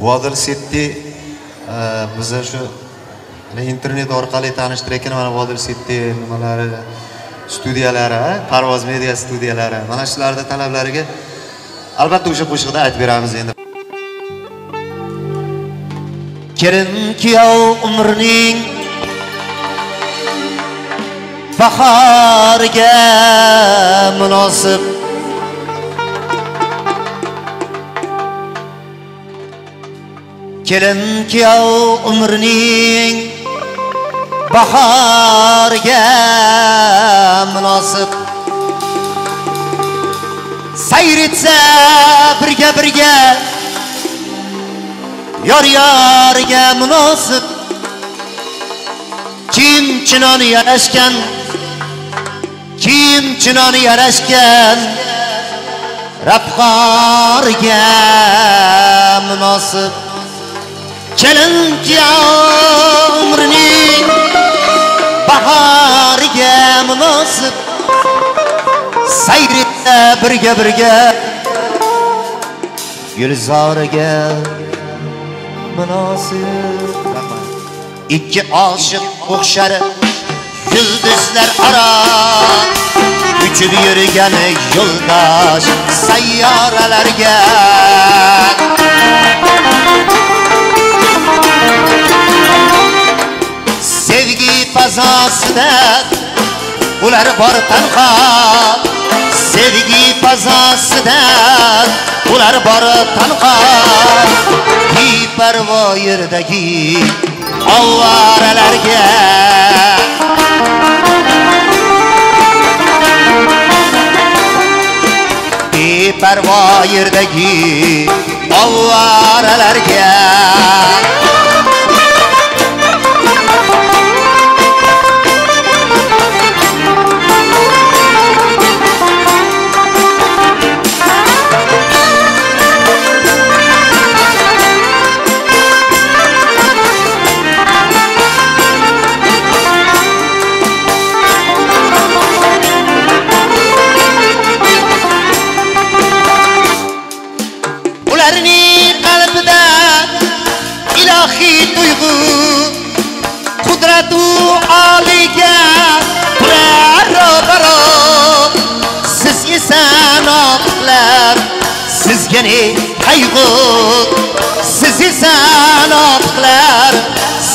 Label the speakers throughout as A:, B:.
A: vodil setdi e, shu internet orqali tanishtirayotgan mana vodil setdi nimalari studiyalari parvoz media studiyalari. Mana shularni talablariga albatta o'sha qo'shiqda aytib beramiz endi.
B: Kelin kuyov umrning bahoriga munosib kelin kuyov umrning bahorga munosib. Sayr etsa birga birga yor yoriga munosib. Kim chinoni yarashgan kim chinoni yarashgan rabg'orga munosib. Kelin umrining bahoriga munosib sayr etsa birga birga gulzoriga munosib ikki oshiq o'xshar yulduzlar aro uchib yurgan yo'ldosh sayyoralarga fazosida ular bor tanho sevgi fazosida ular bor tanho beparvo yerdagi ovvaralarga beparvo yerdagi ovvaralarga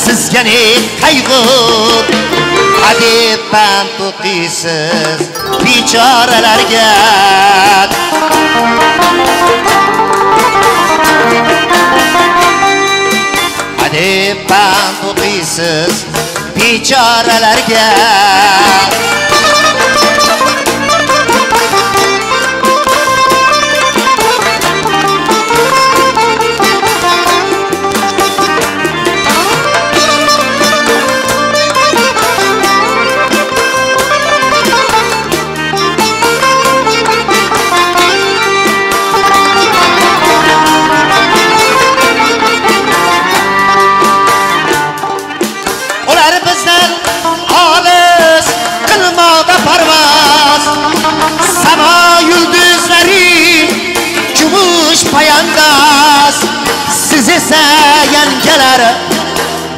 B: sizga ne qayg'u hadeb pand o'qiysiz bechoralarga hadeb pand o'qiysiz bechoralarga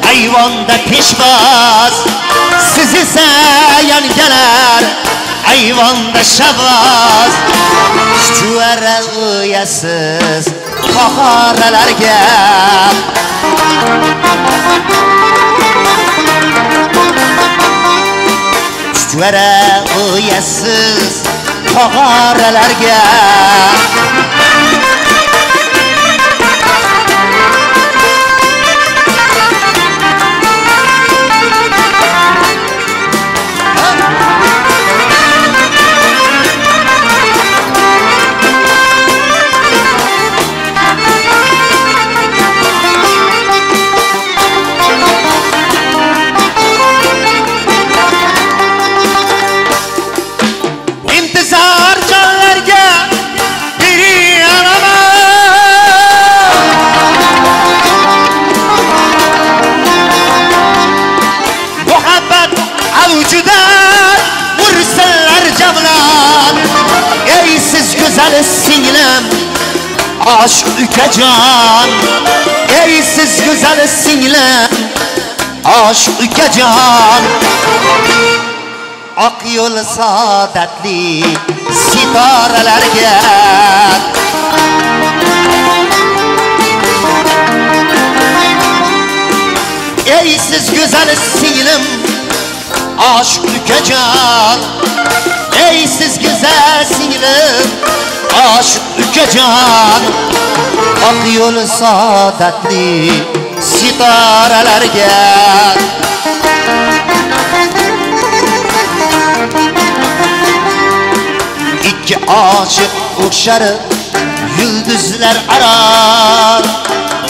B: ayvonda peshvoz siz esa yangalar ayvonda shabvoz chuchvara uyasiz qohoralarga chuchvara uyasiz qohoralarga ey siz go'zal singlim osh ukajon go'zal singlim osh ukajon oq yo'l saodatli sitoralarga ey siz singlim osh ukajon ey siz go'zal osh ukajon oq yo'l saodatli sitoralarga ikki oshiq o'xshar yulduzlar aro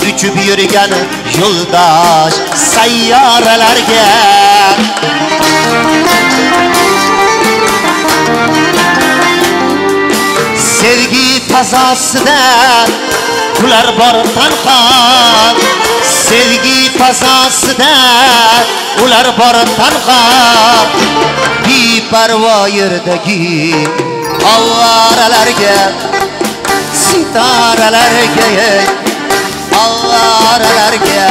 B: uchib yurgan yo'ldosh sayyoralarga sevgi fazosida ular bor tanho sevgi fazosida ular bor tanho beparvo yerdagi ovvoralarga sitoralarga ovvoralarga